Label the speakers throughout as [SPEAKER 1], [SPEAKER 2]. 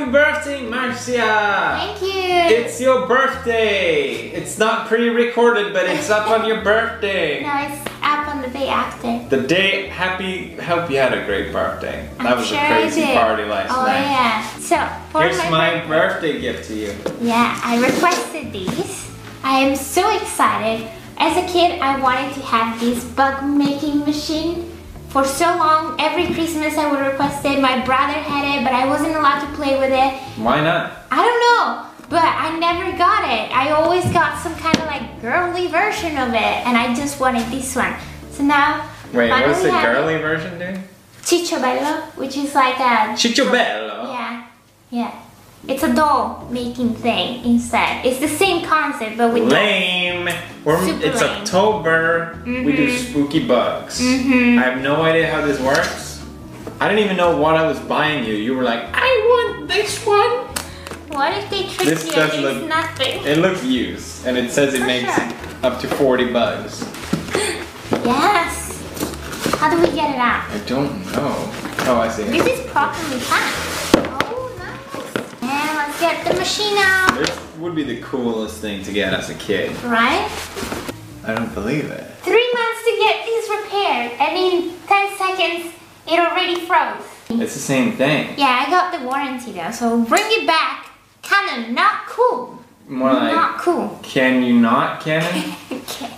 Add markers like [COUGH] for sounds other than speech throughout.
[SPEAKER 1] Happy birthday, Marzia!
[SPEAKER 2] Thank you.
[SPEAKER 1] It's your birthday! It's not pre-recorded, but it's up on your birthday. [LAUGHS]
[SPEAKER 2] no, it's up on the day after.
[SPEAKER 1] The day, happy, hope you had a great birthday. That
[SPEAKER 2] I'm
[SPEAKER 1] was
[SPEAKER 2] sure
[SPEAKER 1] a crazy party last
[SPEAKER 2] oh,
[SPEAKER 1] night.
[SPEAKER 2] yeah. So, for
[SPEAKER 1] Here's my
[SPEAKER 2] birthday-
[SPEAKER 1] birthday gift to you.
[SPEAKER 2] Yeah, I requested these. I am so excited. As a kid, I wanted to have this bug making machine. For so long, every Christmas I would request it. My brother had it, but I wasn't play with it.
[SPEAKER 1] Why not?
[SPEAKER 2] I don't know, but I never got it. I always got some kind of like girly version of it, and I just wanted this one. So now,
[SPEAKER 1] Wait, what's the
[SPEAKER 2] it.
[SPEAKER 1] girly version, dude?
[SPEAKER 2] Cicciobello, which is like a
[SPEAKER 1] Cicciobello.
[SPEAKER 2] yeah, yeah. It's a doll making thing instead. It's the same concept, but with.
[SPEAKER 1] Lame.
[SPEAKER 2] Super
[SPEAKER 1] it's
[SPEAKER 2] lame.
[SPEAKER 1] October. We do spooky bugs.
[SPEAKER 2] Mhm.
[SPEAKER 1] I have no idea how this works. I didn't even know what I was buying you. You were like, I want this one.
[SPEAKER 2] What if they trick
[SPEAKER 1] This
[SPEAKER 2] you
[SPEAKER 1] does
[SPEAKER 2] and
[SPEAKER 1] look-
[SPEAKER 2] nothing?
[SPEAKER 1] It looks used, and it says it
[SPEAKER 2] For
[SPEAKER 1] makes
[SPEAKER 2] sure.
[SPEAKER 1] up to 40 bugs. [GASPS]
[SPEAKER 2] Yes. How do we get it out?
[SPEAKER 1] I don't know. Oh, I see.
[SPEAKER 2] This is properly packed. Oh, nice. And let's get the machine out.
[SPEAKER 1] This would be the coolest thing to get as a kid.
[SPEAKER 2] Right?
[SPEAKER 1] I don't believe it.
[SPEAKER 2] Three months to get these repaired. And in 10 seconds, it already froze.
[SPEAKER 1] It's the same thing.
[SPEAKER 2] Yeah, I got the warranty though, so bring it back. Kinda not cool.
[SPEAKER 1] More like,
[SPEAKER 2] Not cool.
[SPEAKER 1] can you not, [LAUGHS] Canon?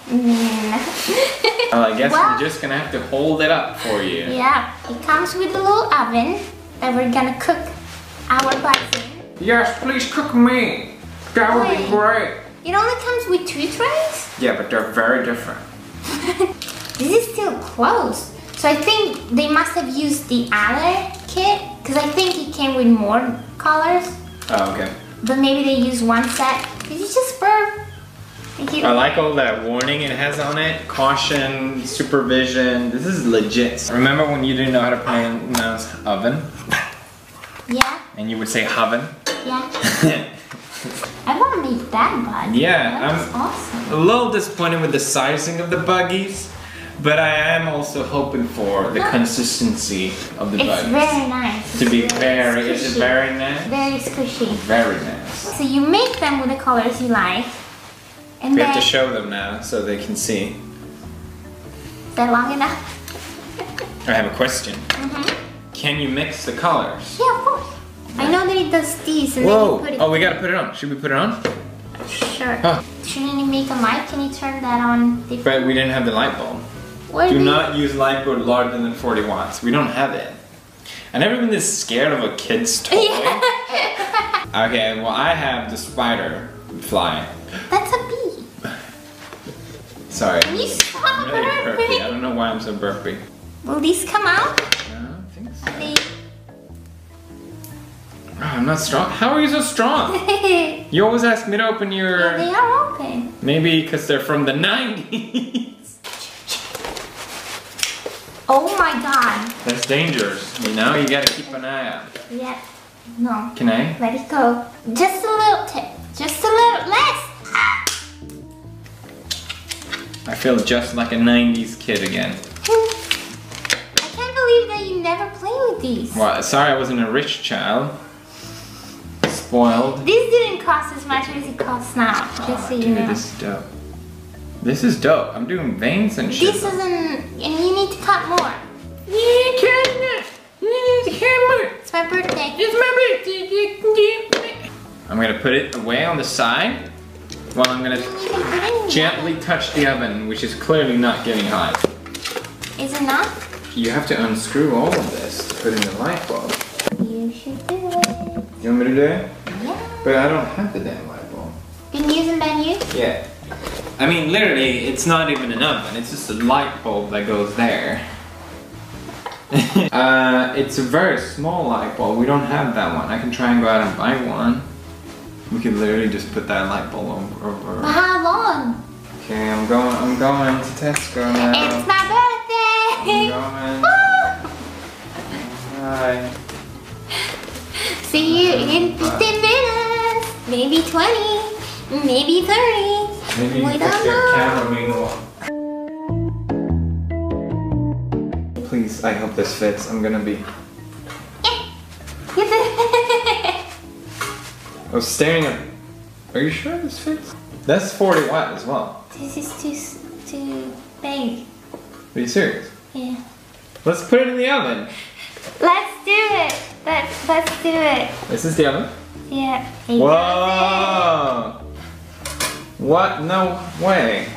[SPEAKER 2] Mm.
[SPEAKER 1] Well, I guess
[SPEAKER 2] Well-
[SPEAKER 1] we're just gonna have to hold it up for you.
[SPEAKER 2] yeah, it comes with a little oven that we're gonna cook our bugs in.
[SPEAKER 1] Yes, please cook me. That would be great.
[SPEAKER 2] It only comes with two trays?
[SPEAKER 1] Yeah, but they're very different. [LAUGHS]
[SPEAKER 2] this is still closed. So I think they must have used the other kit because I think it came with more colors.
[SPEAKER 1] Oh, okay.
[SPEAKER 2] But maybe they used one set. Did you just burp? You.
[SPEAKER 1] I like all that warning it has on it. Caution, supervision. This is legit. Remember when you didn't know how to pronounce oven?
[SPEAKER 2] Yeah,
[SPEAKER 1] And you would say hoven?
[SPEAKER 2] yeah. [LAUGHS] I want to make that bug.
[SPEAKER 1] Yeah,
[SPEAKER 2] That's
[SPEAKER 1] I'm-
[SPEAKER 2] awesome.
[SPEAKER 1] A little disappointed with the sizing of the buggies, but I am also hoping for the consistency of the
[SPEAKER 2] It's
[SPEAKER 1] buggies.
[SPEAKER 2] very nice.
[SPEAKER 1] to be
[SPEAKER 2] It's
[SPEAKER 1] very, is it very nice?
[SPEAKER 2] Very squishy.
[SPEAKER 1] Very nice.
[SPEAKER 2] So you make them with the colors you like. And
[SPEAKER 1] We
[SPEAKER 2] then,
[SPEAKER 1] have to show them now so they can see.
[SPEAKER 2] is that long enough?
[SPEAKER 1] I have a question.
[SPEAKER 2] Mhm.
[SPEAKER 1] Can you mix the colors?
[SPEAKER 2] Yeah, of course. I know that it does these and then
[SPEAKER 1] Whoa!
[SPEAKER 2] you put it.
[SPEAKER 1] Oh, we gotta put it on. Should we put it on?
[SPEAKER 2] Sure.
[SPEAKER 1] Huh.
[SPEAKER 2] Shouldn't you make a light? Can you turn that on?
[SPEAKER 1] But we didn't have the light bulb.
[SPEAKER 2] Where
[SPEAKER 1] Do not use light bulb larger than 40 watts. We don't have it. I've never been this scared of a kid's [LAUGHS] toy. Okay, well I have the spider fly.
[SPEAKER 2] That's a bee.
[SPEAKER 1] Sorry.
[SPEAKER 2] Can you stop
[SPEAKER 1] really burpy. I don't know why I'm so burpy.
[SPEAKER 2] Will these come out?
[SPEAKER 1] I think so.
[SPEAKER 2] They...
[SPEAKER 1] Oh, I'm not strong. How are you so strong? [LAUGHS] You always ask me to open your.
[SPEAKER 2] they
[SPEAKER 1] your.
[SPEAKER 2] are open.
[SPEAKER 1] Maybe because they're from the 90s.
[SPEAKER 2] Oh my god.
[SPEAKER 1] That's dangerous. You know, you gotta keep an eye out.
[SPEAKER 2] Yeah. No.
[SPEAKER 1] Can I?
[SPEAKER 2] Let it go. Just a little tip. Just a little less.
[SPEAKER 1] I feel just like a 90s kid again.
[SPEAKER 2] I can't believe that you never play with these.
[SPEAKER 1] Well, sorry I wasn't a rich child. Spoiled.
[SPEAKER 2] This didn't cost as much as it costs now, just so
[SPEAKER 1] Oh,
[SPEAKER 2] you
[SPEAKER 1] dude,
[SPEAKER 2] know.
[SPEAKER 1] this is dope. This is dope. I'm doing veins and shit.
[SPEAKER 2] This isn't, and you need to cut more.
[SPEAKER 1] You can't. You can't.
[SPEAKER 2] It's my birthday.
[SPEAKER 1] It's my birthday. I'm gonna put it away on the side while I'm gonna
[SPEAKER 2] You didn't even put it in
[SPEAKER 1] gently touch the oven, which is clearly not getting hot.
[SPEAKER 2] Is it not?
[SPEAKER 1] You have to unscrew all of this to put in the light bulb.
[SPEAKER 2] You should do it.
[SPEAKER 1] You want me to do it?
[SPEAKER 2] Yeah.
[SPEAKER 1] But I don't have the damn light bulb.
[SPEAKER 2] Been using menu?
[SPEAKER 1] Yeah. I mean, literally, it's not even an oven. It's just a light bulb that goes there. [LAUGHS] uh, it's a very small light bulb. We don't have that one. I can try and go out and buy one. We could literally just put that light bulb over.
[SPEAKER 2] how long?
[SPEAKER 1] Okay, I'm going. I'm going to Tesco now.
[SPEAKER 2] It's my birthday.
[SPEAKER 1] I'm going. [LAUGHS] Bye.
[SPEAKER 2] See you in 15 minutes, maybe 20, maybe 30.
[SPEAKER 1] Maybe you can fix your camera meanwhile. Please, I hope this fits. I'm gonna be.
[SPEAKER 2] Yeah. You did it.
[SPEAKER 1] I was staring at. Are you sure this fits? That's 40 watt as well.
[SPEAKER 2] This is too too big.
[SPEAKER 1] Are you serious?
[SPEAKER 2] Yeah.
[SPEAKER 1] Let's put it in the oven.
[SPEAKER 2] Let's do it. Let's let's do it.
[SPEAKER 1] This is the oven.
[SPEAKER 2] Yeah.
[SPEAKER 1] Whoa! What? No way.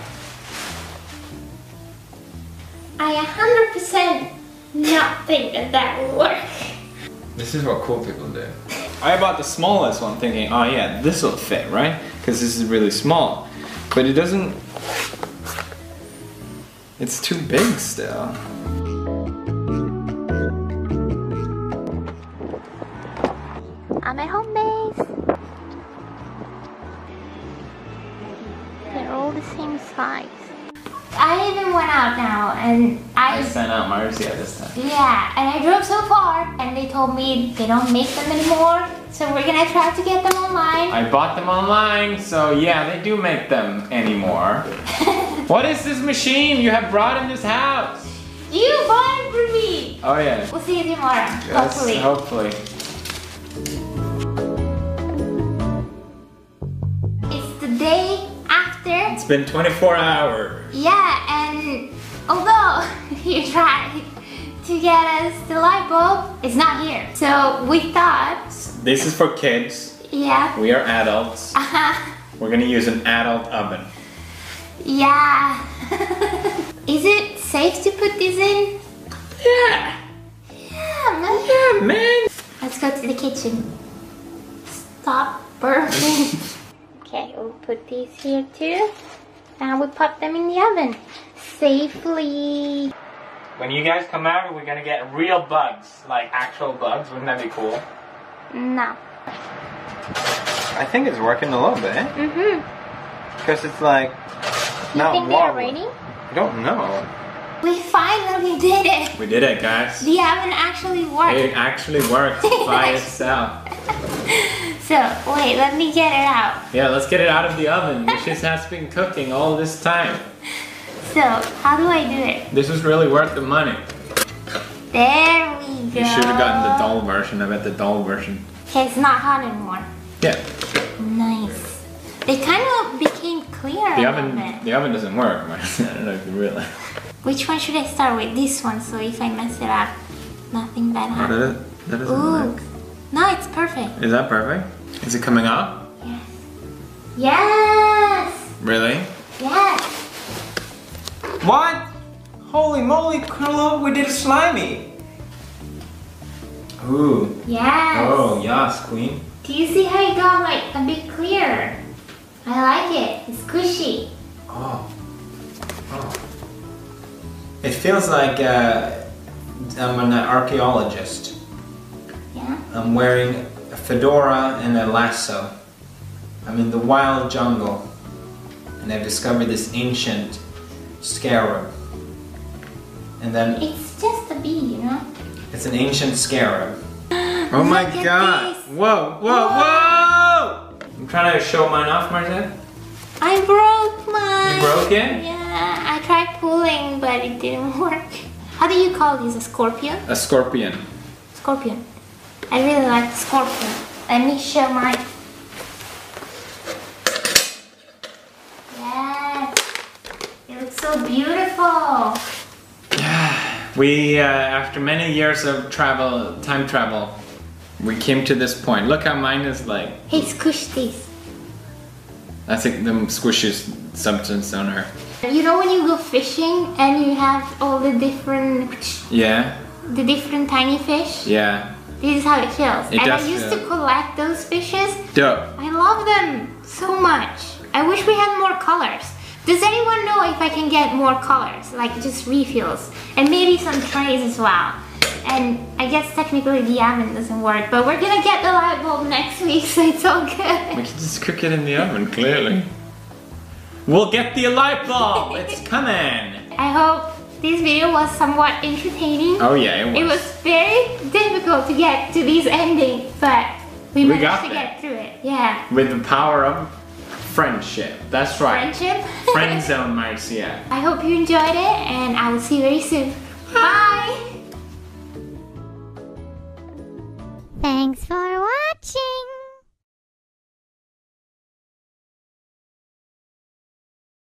[SPEAKER 2] I 100% not think that that will work.
[SPEAKER 1] This is what cool people do. I bought the smallest one thinking, oh yeah, this will fit, right? Because this is really small. But it doesn't. It's too big still.
[SPEAKER 2] I even went out now and
[SPEAKER 1] I
[SPEAKER 2] I
[SPEAKER 1] sent out Marzia this time.
[SPEAKER 2] yeah, and I drove so far and they told me they don't make them anymore. So we're gonna try to get them online.
[SPEAKER 1] I bought them online, so yeah, they do make them anymore. [LAUGHS] what is this machine you have brought in this house?
[SPEAKER 2] you bought it for me.
[SPEAKER 1] Oh yeah.
[SPEAKER 2] We'll see you tomorrow.
[SPEAKER 1] Yes,
[SPEAKER 2] hopefully.
[SPEAKER 1] hopefully.
[SPEAKER 2] It's
[SPEAKER 1] been 24 hours.
[SPEAKER 2] Yeah, and although [LAUGHS] you tried to get us the light bulb, it's not here. So we thought,
[SPEAKER 1] This is for kids.
[SPEAKER 2] yeah,
[SPEAKER 1] We are adults.
[SPEAKER 2] uh-huh,
[SPEAKER 1] We're gonna use an adult oven.
[SPEAKER 2] yeah. [LAUGHS] Is it safe to put this in?
[SPEAKER 1] Yeah.
[SPEAKER 2] Yeah, man.
[SPEAKER 1] Yeah, man.
[SPEAKER 2] Let's go to the kitchen. Stop burping. [LAUGHS] okay, we'll put these here too. Now we pop them in the oven safely.
[SPEAKER 1] When you guys come out, we're gonna get real bugs, like actual bugs. Wouldn't that be cool?
[SPEAKER 2] No.
[SPEAKER 1] I think it's working a little bit
[SPEAKER 2] Mm-hmm.
[SPEAKER 1] because it's like
[SPEAKER 2] You
[SPEAKER 1] not
[SPEAKER 2] think they are
[SPEAKER 1] wobbly.
[SPEAKER 2] ready?
[SPEAKER 1] I don't know.
[SPEAKER 2] We finally did it.
[SPEAKER 1] We did it, guys.
[SPEAKER 2] The oven actually worked.
[SPEAKER 1] It actually worked by [LAUGHS] itself.
[SPEAKER 2] So, wait, let me get it out.
[SPEAKER 1] Yeah, let's get it out of the oven. This just has been cooking all this time.
[SPEAKER 2] So, how do I do it?
[SPEAKER 1] This was really worth the money.
[SPEAKER 2] There we go.
[SPEAKER 1] You should have gotten the doll version. I bet the doll version.
[SPEAKER 2] Okay, it's not hot anymore.
[SPEAKER 1] Yeah,
[SPEAKER 2] Nice. They kind of became clear
[SPEAKER 1] the oven. The oven doesn't work. [LAUGHS] I don't know if you realize.
[SPEAKER 2] Which one should I start with? This one, so if I mess it up, nothing bad happens.
[SPEAKER 1] that, that doesn't
[SPEAKER 2] Ooh. No, it's perfect.
[SPEAKER 1] Is that perfect? Is it coming out?
[SPEAKER 2] Yes. Yes!
[SPEAKER 1] Really?
[SPEAKER 2] Yes!
[SPEAKER 1] What? Holy moly, Carlo, we did slimy. Ooh.
[SPEAKER 2] Yes!
[SPEAKER 1] Oh, yes, queen.
[SPEAKER 2] Do you see how it got like a bit clearer? I like it. It's squishy.
[SPEAKER 1] Oh. Oh. It feels like uh, I'm an archaeologist.
[SPEAKER 2] Yeah?
[SPEAKER 1] I'm wearing a fedora and a lasso. I'm in the wild jungle. And I've discovered this ancient scarab. And then
[SPEAKER 2] It's just a bee, you know?
[SPEAKER 1] it's an ancient scarab. [GASPS] Oh my
[SPEAKER 2] Look at
[SPEAKER 1] god!
[SPEAKER 2] this.
[SPEAKER 1] Whoa, whoa, whoa! I'm trying to show mine off, Marzia.
[SPEAKER 2] I broke mine.
[SPEAKER 1] You broke it?
[SPEAKER 2] Yeah, I tried pulling, but it didn't [LAUGHS] work. How do you call this? A scorpion?
[SPEAKER 1] A scorpion.
[SPEAKER 2] Scorpion. I really like the scorpion. Let me show my... Yes. It looks so beautiful.
[SPEAKER 1] We, uh, after many years of travel, time travel, we came to this point. Look how mine is like.
[SPEAKER 2] Hey, squish this.
[SPEAKER 1] I think the squishiest substance on her.
[SPEAKER 2] You know when you go fishing and you have all the different,
[SPEAKER 1] Yeah,
[SPEAKER 2] the different tiny fish?
[SPEAKER 1] yeah.
[SPEAKER 2] This is how it feels.
[SPEAKER 1] It
[SPEAKER 2] and
[SPEAKER 1] does
[SPEAKER 2] I used
[SPEAKER 1] feel-
[SPEAKER 2] to collect those fishes.
[SPEAKER 1] Dope.
[SPEAKER 2] I love them so much. I wish we had more colors. Does anyone know if I can get more colors, like just refills, and maybe some trays as well? And I guess technically the oven doesn't work, but we're gonna get the light bulb next week, [LAUGHS] so it's all good.
[SPEAKER 1] We can just cook it in the oven, clearly. We'll get the light bulb. It's [LAUGHS] coming.
[SPEAKER 2] I hope this video was somewhat entertaining.
[SPEAKER 1] Oh yeah, it was.
[SPEAKER 2] It was very difficult to get to this ending, but we,
[SPEAKER 1] We
[SPEAKER 2] managed
[SPEAKER 1] got
[SPEAKER 2] to
[SPEAKER 1] there.
[SPEAKER 2] get through it. Yeah.
[SPEAKER 1] With the power of friendship. That's right.
[SPEAKER 2] Friendship. [LAUGHS]
[SPEAKER 1] Friend zone, Marzia.
[SPEAKER 2] I hope you enjoyed it, and I will see you very soon. Bye!
[SPEAKER 3] Thanks for watching.